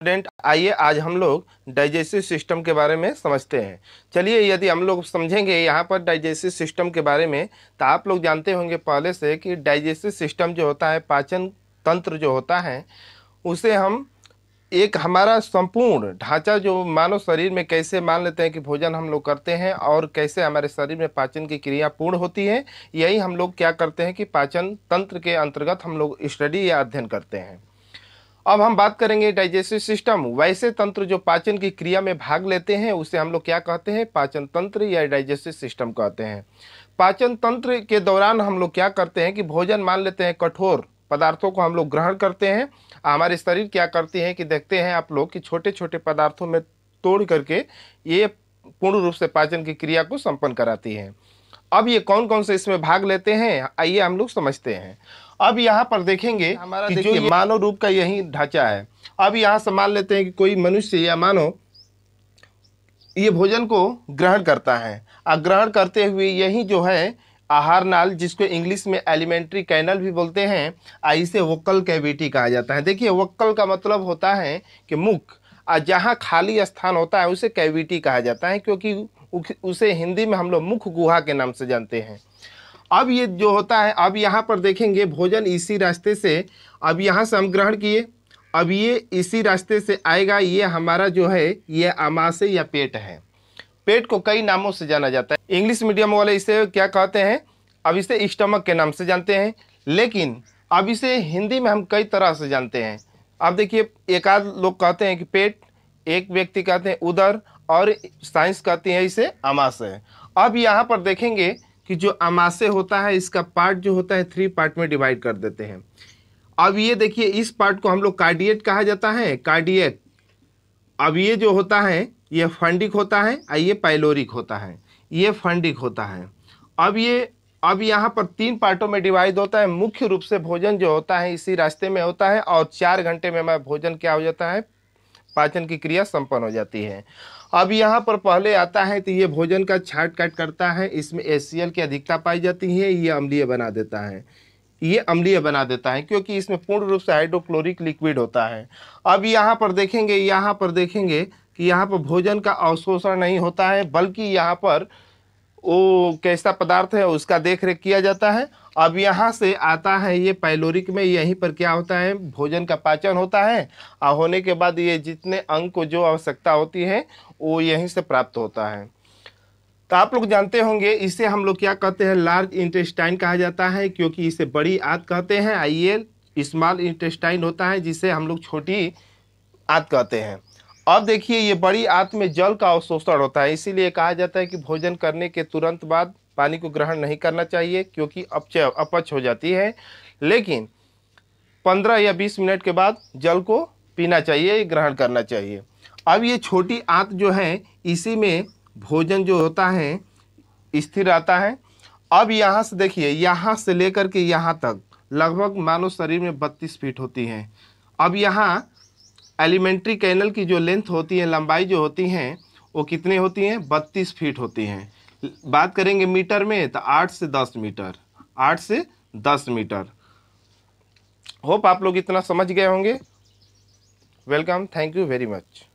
Student आइए आज हम लोग डाइजेस्टिव सिस्टम के बारे में समझते हैं। चलिए, यदि हम लोग समझेंगे यहाँ पर डाइजेस्टिव सिस्टम के बारे में तो आप लोग जानते होंगे पहले से कि डाइजेस्टिव सिस्टम जो होता है, पाचन तंत्र जो होता है, उसे हम एक हमारा संपूर्ण ढांचा जो मानव शरीर में कैसे मान लेते हैं कि भोजन हम लोग करते हैं और कैसे हमारे शरीर में पाचन की क्रिया पूर्ण होती है, यही हम लोग क्या करते हैं कि पाचन तंत्र के अंतर्गत हम लोग स्टडी या अध्ययन करते हैं। अब हम बात करेंगे डाइजेस्टिव सिस्टम वैसे तंत्र जो पाचन की क्रिया में भाग लेते हैं, उसे हम लोग क्या कहते हैं? पाचन तंत्र या डाइजेस्टिव सिस्टम कहते हैं। पाचन तंत्र के दौरान हम लोग क्या करते हैं कि भोजन मान लेते हैं, कठोर पदार्थों को हम लोग ग्रहण करते हैं। हमारे शरीर क्या करते हैं कि देखते हैं आप लोग कि छोटे छोटे पदार्थों में तोड़ करके ये पूर्ण रूप से पाचन की क्रिया को संपन्न कराती है। अब ये कौन कौन से इसमें भाग लेते हैं? आइए हम लोग समझते हैं। अब यहाँ पर देखेंगे हमारा देखिए मानव रूप का यही ढांचा है। अब यहाँ से मान लेते हैं कि कोई मनुष्य या मानव ये भोजन को ग्रहण करता है। और ग्रहण करते हुए यही जो है आहार नाल जिसको इंग्लिश में एलिमेंट्री कैनल भी बोलते हैं आ इसे वक्कल कैविटी कहा जाता है। देखिए वक्कल का मतलब होता है कि मुख। और जहाँ खाली स्थान होता है उसे कैविटी कहा जाता है क्योंकि उसे हिंदी में हम लोग मुख गुहा के नाम से जानते हैं। अब ये जो होता है, अब यहाँ पर देखेंगे भोजन इसी रास्ते से, अब यहाँ से हम ग्रहण किए। अब ये इसी रास्ते से आएगा, ये हमारा जो है, ये आमाशय या पेट है। पेट को कई नामों से जाना जाता है। इंग्लिश मीडियम वाले इसे क्या कहते हैं? अब इसे स्टमक के नाम से जानते हैं। लेकिन अब इसे हिंदी में हम कई तरह से जानते हैं। अब देखिए, एक आध लोग कहते हैं कि पेट एक व्यक्ति कहते हैं उदर और साइंस कहती है इसे अमाशय। अब यहाँ पर देखेंगे कि जो अमाशय होता है, इसका पार्ट जो होता है थ्री पार्ट में डिवाइड कर देते हैं। अब ये देखिए, इस पार्ट को हम लोग कार्डिएट कहा जाता है। कार्डियक अब ये जो होता है, ये फंडिक होता है, और ये पाइलोरिक होता है। ये फंडिक होता है। अब ये, अब यहाँ पर तीन पार्टों में डिवाइड होता है। मुख्य रूप से भोजन जो होता है, इसी रास्ते में होता है, और चार घंटे में हमारा भोजन क्या हो जाता है? पाचन की क्रिया संपन्न हो जाती है। अब यहाँ पर पहले आता है तो ये भोजन का छाट काट करता है, इसमें एस की अधिकता पाई जाती है, ये अम्लीय बना देता है। ये अम्लीय बना देता है, क्योंकि इसमें पूर्ण रूप से हाइड्रोक्लोरिक लिक्विड होता है। अब यहाँ पर देखेंगे, यहाँ पर देखेंगे कि यहाँ पर भोजन का अवशोषण नहीं होता है, बल्कि यहाँ पर वो कैसा पदार्थ है उसका देख रेख किया जाता है। अब यहाँ से आता है ये पैलोरिक में, यहीं पर क्या होता है? भोजन का पाचन होता है और होने के बाद ये जितने अंग को जो आवश्यकता होती है, वो यहीं से प्राप्त होता है। तो आप लोग जानते होंगे, इसे हम लोग क्या कहते हैं? लार्ज इंटेस्टाइन कहा जाता है, क्योंकि इसे बड़ी आत कहते हैं आई स्मॉल इंटेस्टाइन होता है, जिसे हम लोग छोटी आत कहते हैं। अब देखिए, ये बड़ी आंत में जल का अवशोषण होता है। इसीलिए कहा जाता है कि भोजन करने के तुरंत बाद पानी को ग्रहण नहीं करना चाहिए, क्योंकि अपच अपच हो जाती है। लेकिन 15 या 20 मिनट के बाद जल को पीना चाहिए, ग्रहण करना चाहिए। अब ये छोटी आंत जो है, इसी में भोजन जो होता है, स्थिर आता है। अब यहाँ से देखिए, यहाँ से लेकर के यहाँ तक, लगभग मानव शरीर में बत्तीस फीट होती हैं। अब यहाँ एलिमेंट्री कैनल की जो लेंथ होती है, लंबाई जो होती हैं, वो कितने होती हैं? बत्तीस फीट होती हैं। बात करेंगे मीटर में तो आठ से दस मीटर, आठ से दस मीटर। होप आप लोग इतना समझ गए होंगे। Welcome, thank you very much.